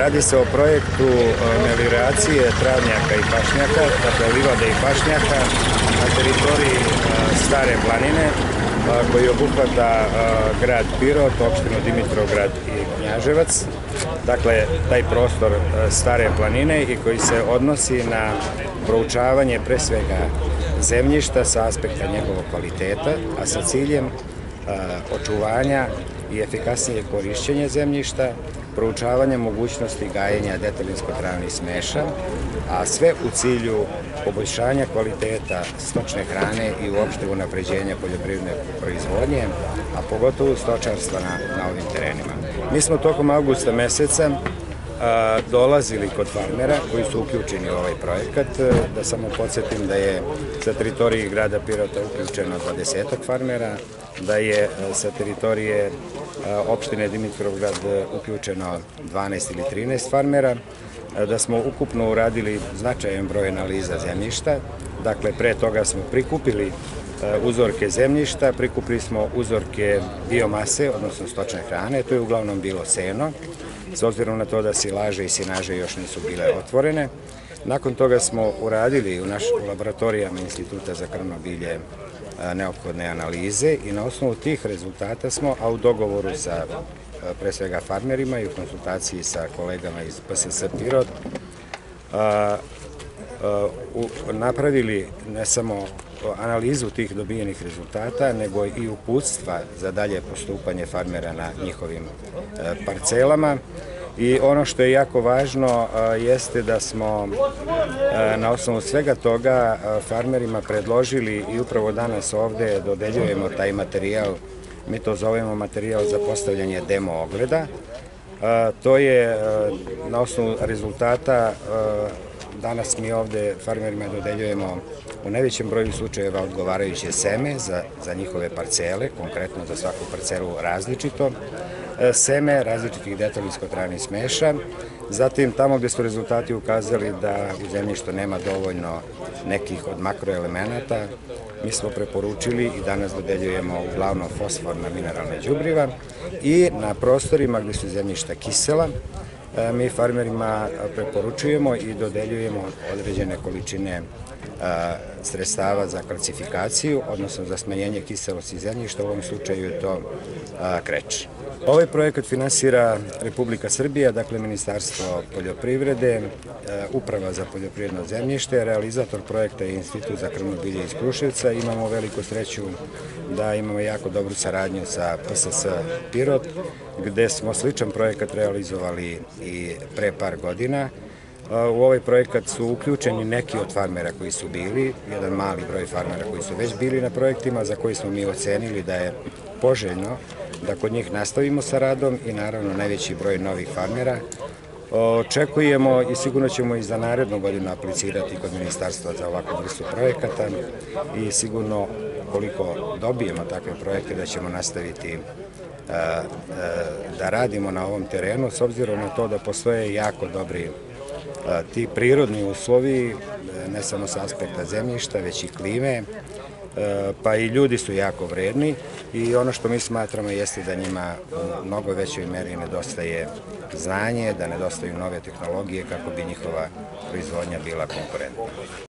Radi se o projektu e, melioracije travnjaka i pašnjaka, dakle livade i pašnjaka na teritoriji e, Stare planine e, koji obuhvata grad Pirot, opštinu Dimitrovgrad i Knjaževac. Dakle, taj prostor Stare planine i koji se odnosi na proučavanje pre svega zemljišta sa aspekta njegovog kvaliteta, a sa ciljem očuvanja i efikasnije korišćenje zemljišta, proučavanje mogućnosti gajenja detelinsko-travnih smeša, a sve u cilju poboljšanja kvaliteta stočne hrane i uopšte unapređenja poljoprivredne proizvodnje, a pogotovo stočarstva na, na ovim terenima. Mi smo tokom augusta meseca dolazili kod farmera koji su uključeni u ovaj projekat. Da samo podsjetim da je sa teritoriji grada Pirota uključeno 20 farmera, da je sa teritorije opštine Dimitrovgrad uključeno 12 ili 13 farmera, da smo ukupno uradili značajan broj analiza zemljišta, dakle pre toga smo prikupili uzorke zemljišta, prikupili smo uzorke biomase, odnosno stočne hrane, to je uglavnom bilo seno, s obzirom na to da silaže i sinaže još nisu bile otvorene. Nakon toga smo uradili u našim laboratorijama Instituta za krvno bilje neophodne analize i na osnovu tih rezultata smo, a u dogovoru sa pre svega farmerima i u konsultaciji sa kolegama iz PSS Pirot, napravili ne samo analizu tih dobijenih rezultata, nego i uputstva za dalje postupanje farmera na njihovim e, parcelama. I ono što je jako važno e, jeste da smo e, na osnovu svega toga farmerima predložili i upravo danas ovde dodeljujemo taj materijal, mi to zovemo materijal za postavljanje demo ogleda. To je na osnovu rezultata Danas mi ovde farmerima dodeljujemo u najvećem broju slučajeva odgovarajuće seme za, za njihove parcele, konkretno za svaku parcelu različito, e, seme različitih detaljinsko-trajnih smeša, zatim tamo gde su rezultati ukazali da u zemljištu nema dovoljno nekih od makroelemenata, mi smo preporučili i danas dodeljujemo uglavnom fosforna mineralna đubriva i na prostorima gde su zemljišta kisela, mi farmerima preporučujemo i dodeljujemo određene količine e, sredstava za kalcifikaciju, odnosno za smanjenje kiselosti zemljišta, u ovom slučaju je to e, kreč. Ovaj projekat finansira Republika Srbija, dakle Ministarstvo poljoprivrede, Uprava za poljoprivredno zemljište, realizator projekta je Institut za krvno bilje iz Kruševca. Imamo veliku sreću da imamo jako dobru saradnju sa PSS Pirot, gde smo sličan projekat realizovali i pre par godina. U ovaj projekat su uključeni neki od farmera koji su bili, jedan mali broj farmera koji su već bili na projektima, za koji smo mi ocenili da je poželjno da kod njih nastavimo sa radom i naravno najveći broj novih farmera. Očekujemo i sigurno ćemo i za narednu godinu aplicirati kod ministarstva za ovakvu vrstu projekata i sigurno koliko dobijemo takve projekte da ćemo nastaviti da radimo na ovom terenu s obzirom na to da postoje jako dobri ti prirodni uslovi, ne samo sa aspekta zemljišta, već i klime, pa i ljudi su jako vredni i ono što mi smatramo jeste da njima u mnogo većoj meri nedostaje znanje, da nedostaju nove tehnologije kako bi njihova proizvodnja bila konkurentna.